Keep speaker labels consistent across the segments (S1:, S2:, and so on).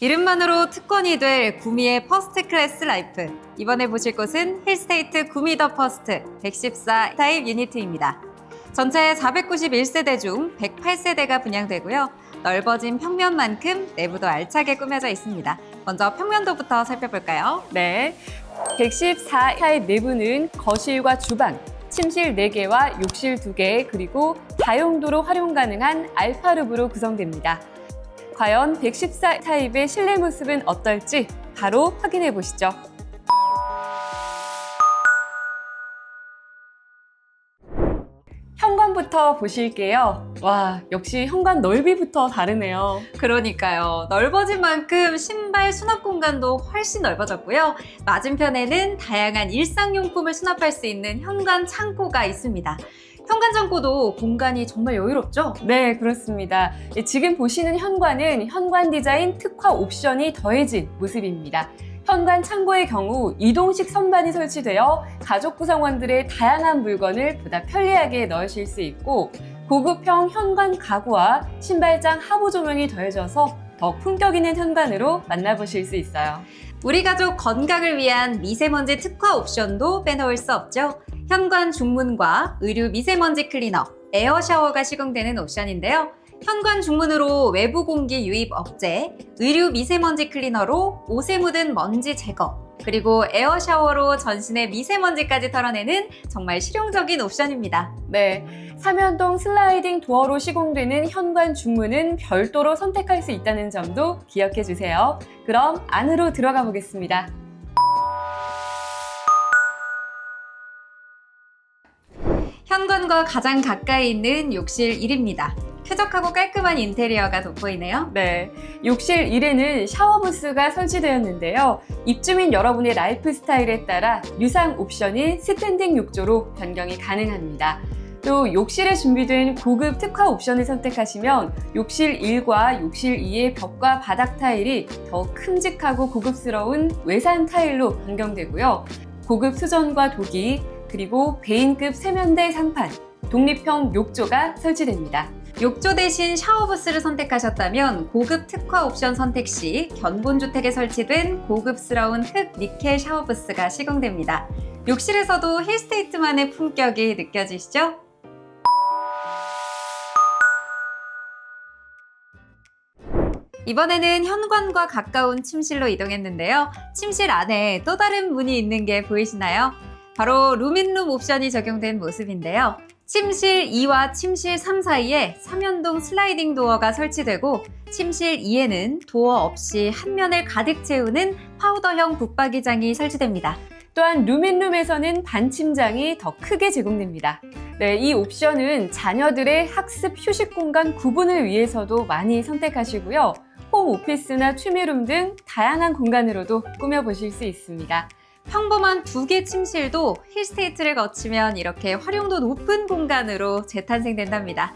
S1: 이름만으로 특권이 될 구미의 first class life. 이번에 보실 곳은 힐스테이트 구미 더 퍼스트 114 타입 유니트입니다. 전체 491세대 중 108세대가 분양되고요. 넓어진 평면만큼 내부도 알차게 꾸며져 있습니다. 먼저 평면도부터 살펴볼까요?
S2: 네. 114 타입 내부는 거실과 주방, 침실 4개와 욕실 2개, 그리고 다용도로 활용 가능한 알파룸으로 구성됩니다. 과연 114 타입의 실내 모습은 어떨지 바로 확인해 보시죠. 현관부터 보실게요. 와, 역시 현관 넓이부터 다르네요.
S1: 그러니까요. 넓어진 만큼 신발 수납 공간도 훨씬 넓어졌고요. 맞은편에는 다양한 일상용품을 수납할 수 있는 현관 창고가 있습니다. 현관 창고도 공간이 정말 여유롭죠?
S2: 네, 그렇습니다. 지금 보시는 현관은 현관 디자인 특화 옵션이 더해진 모습입니다. 현관 창고의 경우 이동식 선반이 설치되어 가족 구성원들의 다양한 물건을 보다 편리하게 넣으실 수 있고 고급형 현관 가구와 신발장 하부 조명이 더해져서 더 품격 있는 현관으로 만나보실 수 있어요.
S1: 우리 가족 건강을 위한 미세먼지 특화 옵션도 빼놓을 수 없죠. 현관 중문과 의류 미세먼지 클리너, 에어 샤워가 시공되는 옵션인데요. 현관 중문으로 외부 공기 유입 억제, 의류 미세먼지 클리너로 옷에 묻은 먼지 제거, 그리고 에어 샤워로 전신의 미세먼지까지 털어내는 정말 실용적인 옵션입니다.
S2: 네, 삼연동 sliding door로 시공되는 현관 중문은 별도로 선택할 수 있다는 점도 기억해 주세요. 그럼 안으로 들어가 보겠습니다.
S1: 현관과 가장 가까이 있는 욕실 1입니다. 쾌적하고 깔끔한 인테리어가 돋보이네요.
S2: 네, 욕실 1에는 샤워 부스가 설치되었는데요. 입주민 여러분의 라이프 스타일에 따라 유상 옵션인 스탠딩 욕조로 변경이 가능합니다. 또 욕실에 준비된 고급 특화 옵션을 선택하시면 욕실 1과 욕실 2의 벽과 바닥 타일이 더 큼직하고 고급스러운 외산 타일로 변경되고요. 고급 수전과 도기, 그리고 베인급 세면대 상판, 독립형 욕조가 설치됩니다.
S1: 욕조 대신 샤워부스를 선택하셨다면 고급 특화 옵션 선택 시 견본주택에 설치된 고급스러운 흑 니켈 샤워부스가 시공됩니다. 욕실에서도 힐스테이트만의 품격이 느껴지시죠? 이번에는 현관과 가까운 침실로 이동했는데요. 침실 안에 또 다른 문이 있는 게 보이시나요? 바로 룸인룸 옵션이 적용된 모습인데요. 침실 2와 침실 3 사이에 3연동 슬라이딩 도어가 설치되고 침실 2에는 도어 없이 한 면을 가득 채우는 파우더형 붙박이장이 설치됩니다.
S2: 또한 룸인룸에서는 반침장이 더 크게 제공됩니다. 네, 이 옵션은 자녀들의 학습 휴식 공간 구분을 위해서도 많이 선택하시고요. 홈 오피스나 취미룸 등 다양한 공간으로도 꾸며보실 수 있습니다.
S1: 평범한 두 개 침실도 힐스테이트를 거치면 이렇게 활용도 높은 공간으로 재탄생된답니다.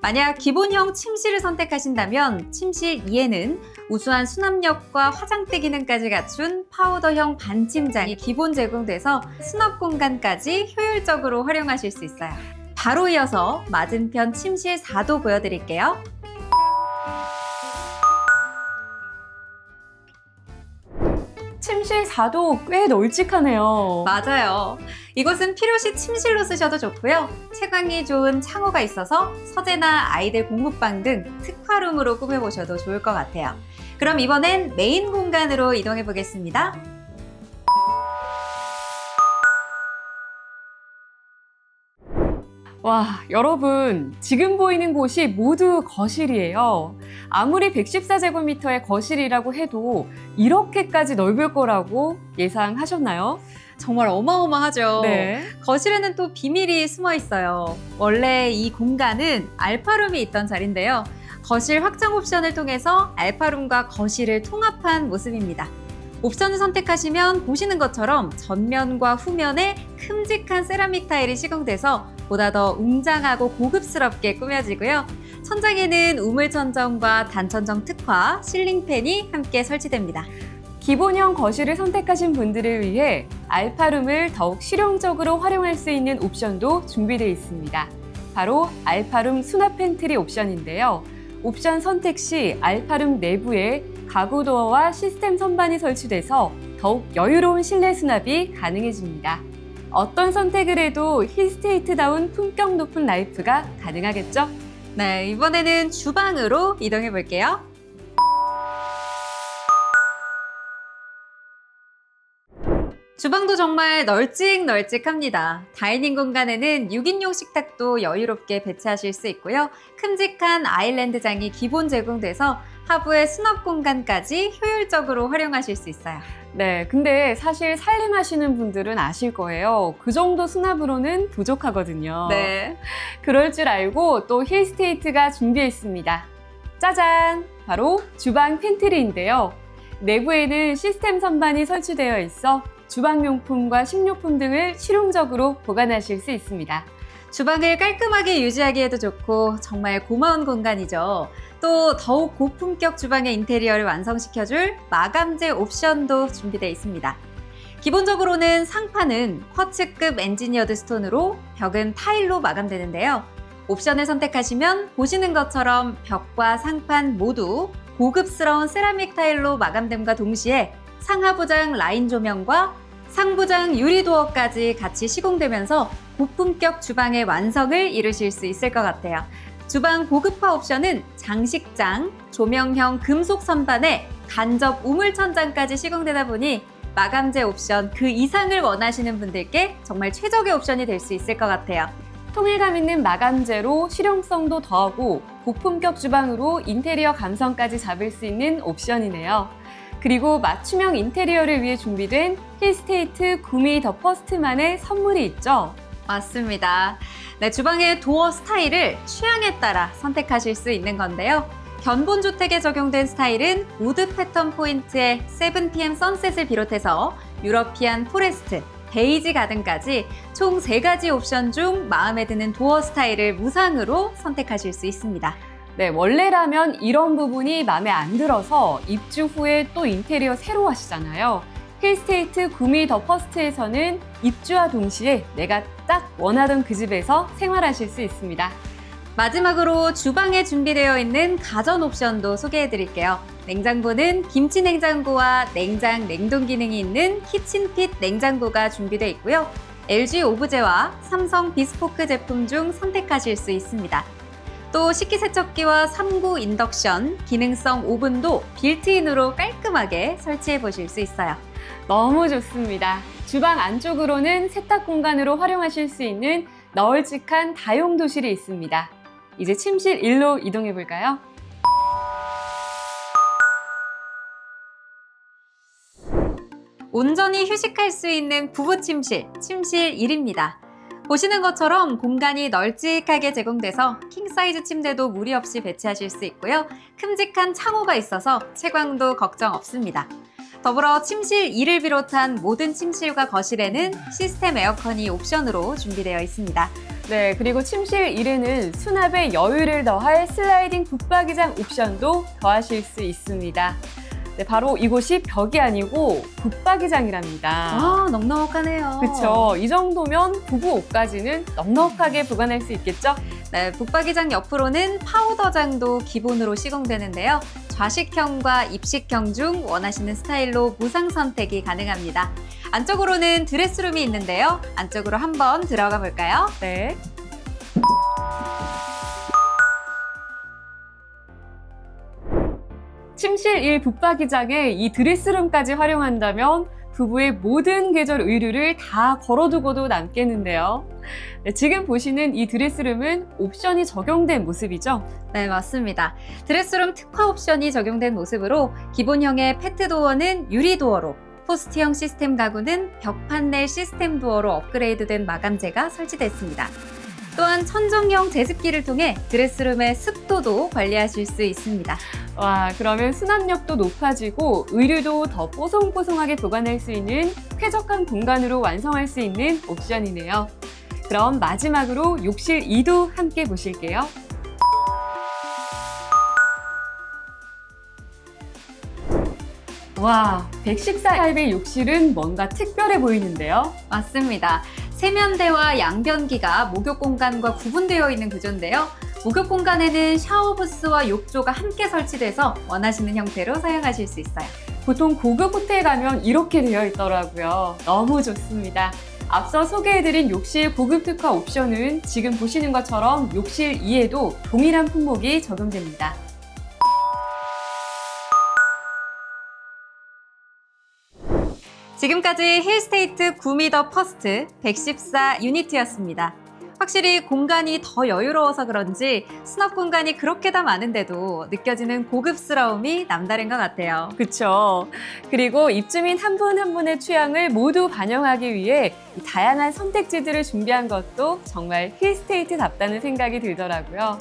S1: 만약 기본형 침실을 선택하신다면 침실 2에는 우수한 수납력과 화장대 기능까지 갖춘 파우더형 반침장이 기본 제공돼서 수납 공간까지 효율적으로 활용하실 수 있어요. 바로 이어서 맞은편 침실 4도 보여드릴게요.
S2: 침실 4도 꽤 널찍하네요.
S1: 맞아요. 이곳은 필요시 침실로 쓰셔도 좋고요. 채광이 좋은 창호가 있어서 서재나 아이들 공부방 등 특화룸으로 꾸며보셔도 좋을 것 같아요. 그럼 이번엔 메인 공간으로 이동해 보겠습니다.
S2: 와, 여러분, 지금 보이는 곳이 모두 거실이에요. 아무리 114제곱미터의 거실이라고 해도 이렇게까지 넓을 거라고 예상하셨나요?
S1: 정말 어마어마하죠.
S2: 네.
S1: 거실에는 또 비밀이 숨어 있어요. 원래 이 공간은 알파룸이 있던 자리인데요. 거실 확장 옵션을 통해서 알파룸과 거실을 통합한 모습입니다. 옵션을 선택하시면 보시는 것처럼 전면과 후면에 큼직한 세라믹 타일이 시공돼서 보다 더 웅장하고 고급스럽게 꾸며지고요. 천장에는 우물천정과 단천정 특화, ceiling fan이 함께 설치됩니다.
S2: 기본형 거실을 선택하신 분들을 위해 알파룸을 더욱 실용적으로 활용할 수 있는 옵션도 준비되어 있습니다. 바로 알파룸 수납 팬트리 옵션인데요. 옵션 선택 시 알파룸 내부에 가구 door와 시스템 선반이 설치돼서 더욱 여유로운 실내 수납이 가능해집니다. 어떤 선택을 해도 힐스테이트다운 품격 높은 life가 가능하겠죠?
S1: 네, 이번에는 주방으로 이동해 볼게요. 주방도 정말 널찍널찍합니다. dining 공간에는 6인용 식탁도 여유롭게 배치하실 수 있고요. 큼직한 아일랜드장이 기본 제공돼서 하부의 수납 공간까지 효율적으로 활용하실 수 있어요.
S2: 네, 근데 사실 살림하시는 분들은 아실 거예요. 그 정도 수납으로는 부족하거든요.
S1: 네.
S2: 그럴 줄 알고 또 힐스테이트가 준비했습니다. 짜잔! 바로 주방 팬트리인데요. 내부에는 시스템 선반이 설치되어 있어 주방용품과 식료품 등을 실용적으로 보관하실 수 있습니다.
S1: 주방을 깔끔하게 유지하기에도 좋고 정말 고마운 공간이죠. 또 더욱 고품격 주방의 인테리어를 완성시켜줄 마감재 옵션도 준비되어 있습니다. 기본적으로는 상판은 quartz급 engineered stone으로 벽은 타일로 마감되는데요. 옵션을 선택하시면 보시는 것처럼 벽과 상판 모두 고급스러운 세라믹 타일로 마감됨과 동시에 상하부장 라인 조명과 상부장 유리door까지 같이 시공되면서 고품격 주방의 완성을 이루실 수 있을 것 같아요. 주방 고급화 옵션은 장식장, 조명형 금속 선반에 간접 우물 천장까지 시공되다 보니 마감재 옵션 그 이상을 원하시는 분들께 정말 최적의 옵션이 될 수 있을 것 같아요.
S2: 통일감 있는 마감재로 실용성도 더하고 고품격 주방으로 인테리어 감성까지 잡을 수 있는 옵션이네요. 그리고 맞춤형 인테리어를 위해 준비된 힐스테이트 구미 더 퍼스트만의 선물이 있죠.
S1: 맞습니다. 네, 주방의 door 스타일을 취향에 따라 선택하실 수 있는 건데요. 견본 주택에 적용된 스타일은 wood 패턴 포인트의 7pm 선셋을 비롯해서 European forest, beige garden까지 총 3가지 옵션 중 마음에 드는 door 스타일을 무상으로 선택하실 수 있습니다.
S2: 네, 원래라면 이런 부분이 마음에 안 들어서 입주 후에 또 인테리어 새로 하시잖아요. 힐스테이트 구미 더 퍼스트에서는 입주와 동시에 내가 딱 원하던 그 집에서 생활하실 수 있습니다.
S1: 마지막으로 주방에 준비되어 있는 가전 옵션도 소개해 드릴게요. 냉장고는 김치 냉장고와 냉장, 냉동 기능이 있는 kitchen fit 냉장고가 준비되어 있고요. LG 오브제와 삼성 비스포크 제품 중 선택하실 수 있습니다. 또 식기세척기와 3구 인덕션, 기능성 오븐도 빌트인으로 깔끔하게 침실해 보실 수 있어요.
S2: 너무 좋습니다. 주방 안쪽으로는 세탁 공간으로 활용하실 수 있는 널찍한 다용도실이 있습니다. 이제 침실 1로 이동해 볼까요?
S1: 온전히 휴식할 수 있는 부부 침실, 침실 1입니다. 보시는 것처럼 공간이 널찍하게 제공돼서 king size 침대도 무리 없이 배치하실 수 있고요. 큼직한 창호가 있어서 채광도 걱정 없습니다. 더불어 침실 2를 비롯한 모든 침실과 거실에는 시스템 에어컨이 옵션으로 준비되어 있습니다.
S2: 네, 그리고 침실 1에는 수납에 여유를 더할 슬라이딩 붙박이장 옵션도 더하실 수 있습니다. 네, 바로 이곳이 벽이 아니고 붙박이장이랍니다.
S1: 아, 넉넉하네요.
S2: 그렇죠. 이 정도면 부부 옷까지는 넉넉하게 보관할 수 있겠죠?
S1: 네, 붙박이장 옆으로는 파우더장도 기본으로 시공되는데요. 좌식형과 입식형 중 원하시는 스타일로 무상 선택이 가능합니다. 안쪽으로는 드레스룸이 있는데요. 안쪽으로 한번 들어가 볼까요?
S2: 네. 침실 1 붙박이장에 이 드레스룸까지 활용한다면 부부의 모든 계절 의류를 다 걸어두고도 남겠는데요. 네, 지금 보시는 이 드레스룸은 옵션이 적용된 모습이죠?
S1: 네, 맞습니다. 드레스룸 특화 옵션이 적용된 모습으로 기본형의 페트도어는 유리도어로 포스트형 시스템 가구는 벽 판넬 시스템 도어로 업그레이드된 마감재가 설치됐습니다. 또한 천정형 제습기를 통해 드레스룸의 습도도 관리하실 수 있습니다.
S2: 와, 그러면 수납력도 높아지고 의류도 더 뽀송뽀송하게 보관할 수 있는 쾌적한 공간으로 완성할 수 있는 옵션이네요. 그럼 마지막으로 욕실 2도 함께 보실게요. 와, 114타입의 욕실은 뭔가 특별해 보이는데요?
S1: 맞습니다. 세면대와 양변기가 목욕 공간과 구분되어 있는 구조인데요. 목욕 공간에는 샤워 부스와 욕조가 함께 설치돼서 원하시는 형태로 사용하실 수 있어요.
S2: 보통 고급 호텔 가면 이렇게 되어 있더라고요. 너무 좋습니다. 앞서 소개해드린 욕실 고급 특화 옵션은 지금 보시는 것처럼 욕실 2에도 동일한 품목이 적용됩니다.
S1: 지금까지 힐스테이트 구미 더 퍼스트 114 unit였습니다. 확실히 공간이 더 여유로워서 그런지 수납 공간이 그렇게 다 많은데도 느껴지는 고급스러움이 남다른 것 같아요.
S2: 그쵸. 그리고 입주민 한분한 분의 취향을 모두 반영하기 위해 다양한 선택지들을 준비한 것도 정말 힐스테이트답다는 생각이 들더라고요.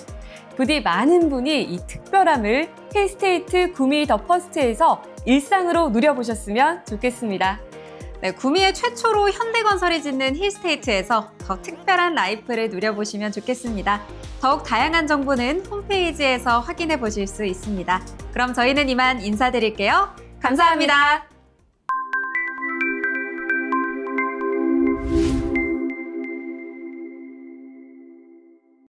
S2: 부디 많은 분이 이 특별함을 힐스테이트 구미 더 퍼스트에서 일상으로 누려보셨으면 좋겠습니다.
S1: 네, 구미의 최초로 현대건설이 짓는 힐스테이트에서 더 특별한 life를 누려보시면 좋겠습니다. 더욱 다양한 정보는 홈페이지에서 확인해 보실 수 있습니다. 그럼 저희는 이만 인사드릴게요. 감사합니다.